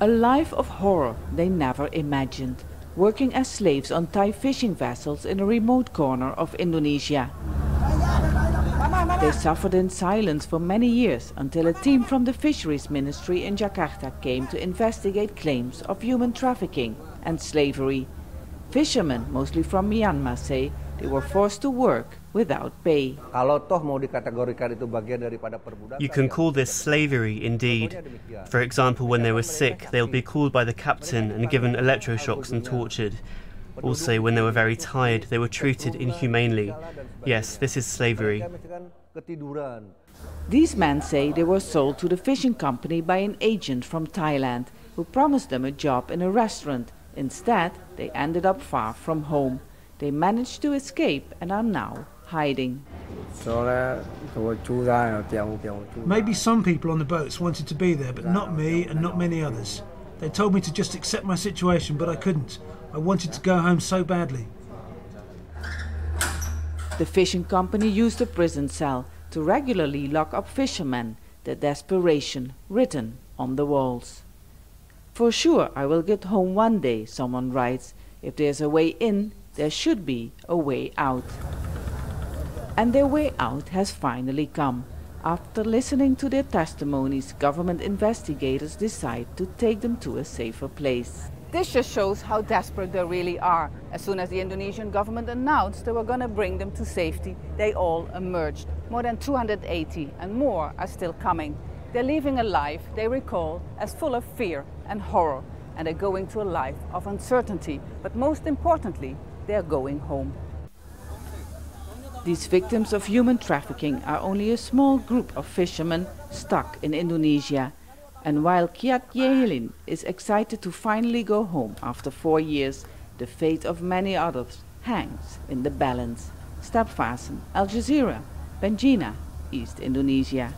A life of horror they never imagined, working as slaves on Thai fishing vessels in a remote corner of Indonesia. They suffered in silence for many years until a team from the Fisheries Ministry in Jakarta came to investigate claims of human trafficking and slavery. Fishermen, mostly from Myanmar, say they were forced to work without pay. You can call this slavery indeed. For example, when they were sick, they'll be called by the captain and given electroshocks and tortured. Also, when they were very tired, they were treated inhumanely. Yes, this is slavery. These men say they were sold to the fishing company by an agent from Thailand who promised them a job in a restaurant. Instead, they ended up far from home. They managed to escape and are now hiding. Maybe some people on the boats wanted to be there, but not me and not many others. They told me to just accept my situation, but I couldn't. I wanted to go home so badly. The fishing company used a prison cell to regularly lock up fishermen, their desperation written on the walls. For sure I will get home one day, someone writes. If there's a way in, there should be a way out. And their way out has finally come. After listening to their testimonies, government investigators decide to take them to a safer place. This just shows how desperate they really are. As soon as the Indonesian government announced they were going to bring them to safety, they all emerged. More than 280 and more are still coming. They're leaving a life they recall as full of fear and horror, and they're going to a life of uncertainty. But most importantly, they're going home. These victims of human trafficking are only a small group of fishermen stuck in Indonesia. And while Kiat Yehelin is excited to finally go home after four years, the fate of many others hangs in the balance. Step Vaessen, Al Jazeera, Benjina, East Indonesia.